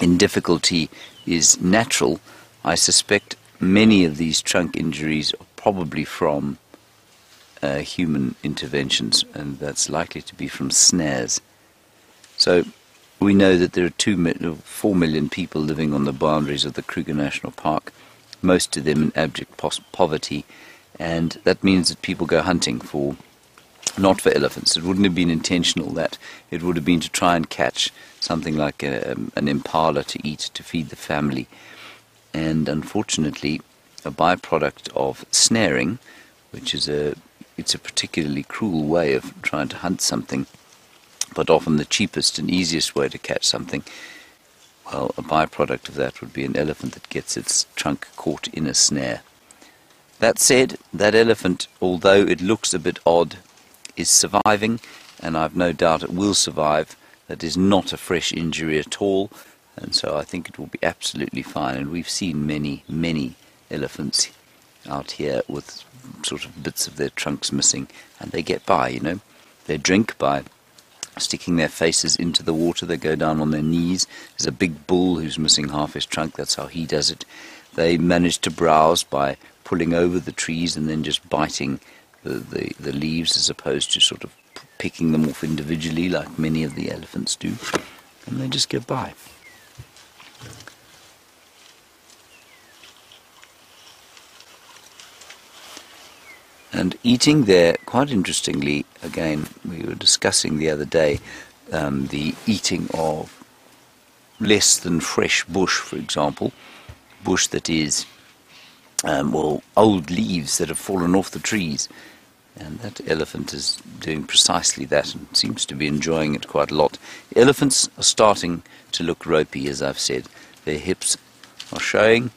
in difficulty is natural, I suspect many of these trunk injuries are probably from uh, human interventions, and that's likely to be from snares. So we know that there are two, four million people living on the boundaries of the Kruger National Park, most of them in abject poverty, and that means that people go hunting for, not for elephants. It wouldn't have been intentional that. It would have been to try and catch something like a, um, an impala to eat to feed the family. And unfortunately, a byproduct of snaring, which is a it's a particularly cruel way of trying to hunt something, but often the cheapest and easiest way to catch something. Well, a byproduct of that would be an elephant that gets its trunk caught in a snare. That said, that elephant, although it looks a bit odd, is surviving, and I've no doubt it will survive. That is not a fresh injury at all, and so I think it will be absolutely fine. And we've seen many, many elephants out here with sort of bits of their trunks missing, and they get by, you know. They drink by sticking their faces into the water. They go down on their knees. There's a big bull who's missing half his trunk. That's how he does it. They manage to browse by pulling over the trees and then just biting the, the, leaves as opposed to sort of picking them off individually like many of the elephants do. And they just get by. And eating there, quite interestingly, again, we were discussing the other day um, the eating of less than fresh bush, for example, bush that is, um, well, old leaves that have fallen off the trees. And that elephant is doing precisely that and seems to be enjoying it quite a lot. Elephants are starting to look ropey, as I've said. Their hips are showing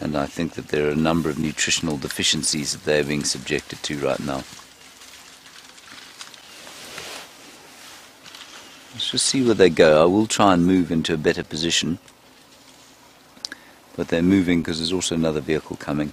and I think that there are a number of nutritional deficiencies that they're being subjected to right now. Let's just see where they go. I will try and move into a better position. But they're moving because there's also another vehicle coming.